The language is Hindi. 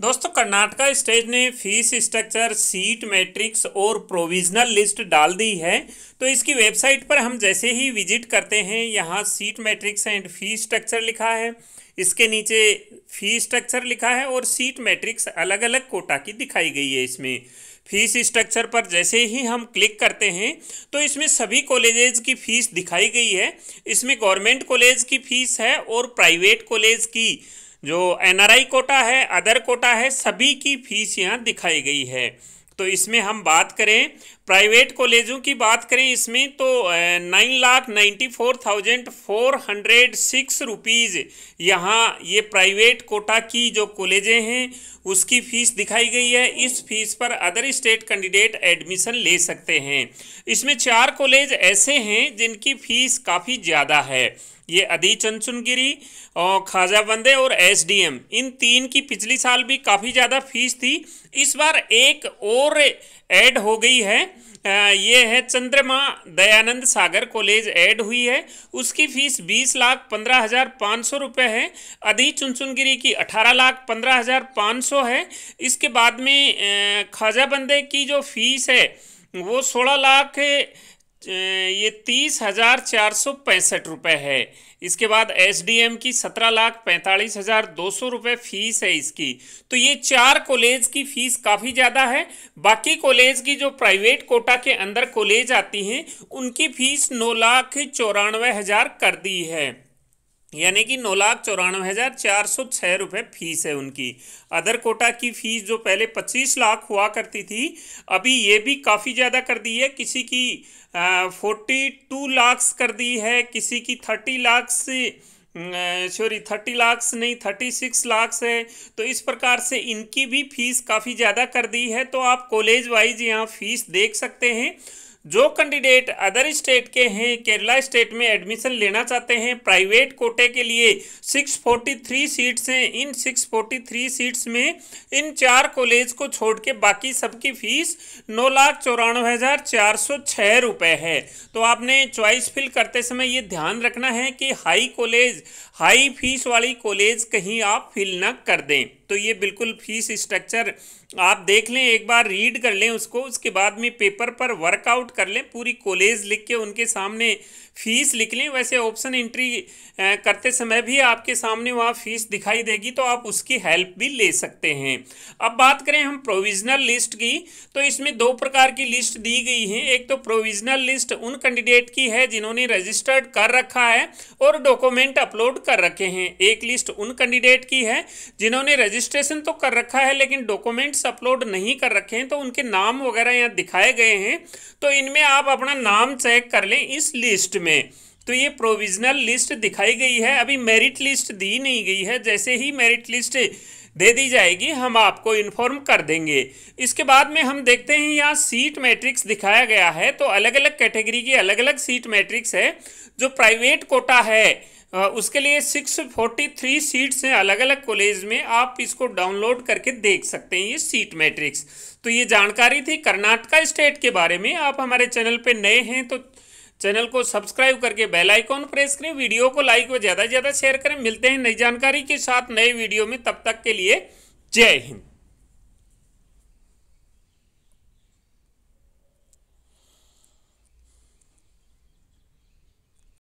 दोस्तों, कर्नाटका स्टेट ने फ़ीस स्ट्रक्चर, सीट मैट्रिक्स और प्रोविजनल लिस्ट डाल दी है। तो इसकी वेबसाइट पर हम जैसे ही विज़िट करते हैं, यहाँ seat matrix and fee structure लिखा है। इसके नीचे फ़ी स्ट्रक्चर लिखा है और सीट मैट्रिक्स अलग अलग कोटा की दिखाई गई है इसमें। फ़ीस स्ट्रक्चर पर जैसे ही हम क्लिक करते हैं तो इसमें सभी कॉलेजेस की फ़ीस दिखाई गई है। इसमें गवर्नमेंट कॉलेज की फ़ीस है और प्राइवेट कॉलेज की। जो एनआरआई कोटा है, अदर कोटा है, सभी की फ़ीस यहाँ दिखाई गई है। तो इसमें हम बात करें, प्राइवेट कॉलेजों की बात करें इसमें तो nine lakh ninety four thousand four hundred six rupees यहाँ ये प्राइवेट कोटा की जो कॉलेजें हैं, उसकी फ़ीस दिखाई गई है। इस फ़ीस पर अदर स्टेट कैंडिडेट एडमिशन ले सकते हैं। इसमें चार कॉलेज ऐसे हैं जिनकी फ़ीस काफ़ी ज़्यादा है। ये अदी चंचुनगिरी और खाजा बंदे और एसडीएम, इन तीन की पिछली साल भी काफ़ी ज़्यादा फ़ीस थी। इस बार एक और ऐड हो गई है ये है चंद्रमा दयानंद सागर कॉलेज ऐड हुई है। उसकी फ़ीस बीस लाख पंद्रह हज़ार पाँच सौ रुपये है। अधी चुनचुनगिरी की अठारह लाख पंद्रह हज़ार पाँच सौ है। इसके बाद में खाजा बंदे की जो फ़ीस है, वो सोलह लाख ये तीस हज़ार चार सौ पैंसठ रुपये है। इसके बाद एस डी एम की सत्रह लाख पैंतालीस हज़ार दो सौ रुपये फ़ीस है इसकी। तो ये चार कॉलेज की फ़ीस काफ़ी ज़्यादा है। बाकी कॉलेज की जो प्राइवेट कोटा के अंदर कॉलेज आती हैं, उनकी फ़ीस नौ लाख चौरानवे हज़ार कर दी है। यानी कि नौ लाख चौरानवे हज़ार चार सौ छः रुपये फ़ीस है उनकी। अदर कोटा की फ़ीस जो पहले पच्चीस लाख हुआ करती थी, अभी ये भी काफ़ी ज़्यादा कर दी है। किसी की फोर्टी टू लाख्स कर दी है, किसी की thirty lakhs sorry, thirty lakhs नहीं, थर्टी सिक्स लाख्स है तो इस प्रकार से इनकी भी फ़ीस काफ़ी ज़्यादा कर दी है। तो आप कॉलेज वाइज यहाँ फ़ीस देख सकते हैं। जो कैंडिडेट अदर स्टेट के हैं केरला स्टेट में एडमिशन लेना चाहते हैं प्राइवेट कोटे के लिए 643 सीट्स हैं। इन 643 सीट्स में इन चार कॉलेज को छोड़ के बाकी सबकी फ़ीस नौ लाख चौरानवे हज़ार चार सौ छः रुपये है। तो आपने चॉइस फिल करते समय ये ध्यान रखना है कि हाई कॉलेज हाई फ़ीस वाली कॉलेज कहीं आप फिल ना कर दें। तो ये बिल्कुल फ़ीस स्ट्रक्चर आप देख लें, एक बार रीड कर लें उसको, उसके बाद में पेपर पर वर्कआउट कर लें, पूरी कॉलेज लिख के उनके सामने फ़ीस लिख लें। वैसे ऑप्शन एंट्री करते समय भी आपके सामने वहाँ फ़ीस दिखाई देगी तो आप उसकी हेल्प भी ले सकते हैं। अब बात करें हम प्रोविज़नल लिस्ट की तो इसमें दो प्रकार की लिस्ट दी गई है। एक तो प्रोविज़नल लिस्ट उन कैंडिडेट की है जिन्होंने रजिस्टर्ड कर रखा है और डॉक्यूमेंट अपलोड कर रखे हैं। एक लिस्ट उन कैंडिडेट की है जिन्होंने रजिस्ट्रेशन तो कर रखा है, लेकिन डॉक्यूमेंट्स अपलोड नहीं कर रखे हैं तो उनके नाम वगैरह यहाँ दिखाए गए हैं। तो इनमें आप अपना नाम चेक कर लें इस लिस्ट में। तो ये प्रोविजनल लिस्ट दिखाई गई है। अभी मेरिट लिस्ट दी नहीं गई है। जैसे ही मेरिट लिस्ट दे दी जाएगी, हम आपको इन्फॉर्म कर देंगे। इसके बाद में हम देखते हैं, यहाँ सीट मैट्रिक्स दिखाया गया है तो अलग अलग कैटेगरी की अलग अलग सीट मैट्रिक्स है, जो प्राइवेट कोटा है। उसके लिए सिक्स फोर्टी थ्री सीट्स हैं अलग अलग कॉलेज में, आप इसको डाउनलोड करके देख सकते हैं, ये सीट मैट्रिक्स तो ये जानकारी थी कर्नाटका स्टेट के बारे में, आप हमारे चैनल पे नए हैं तो चैनल को सब्सक्राइब करके बेल आइकॉन प्रेस करें, वीडियो को लाइक व ज़्यादा से ज़्यादा शेयर करें। मिलते हैं नई जानकारी के साथ नए वीडियो में। तब तक के लिए जय हिंद।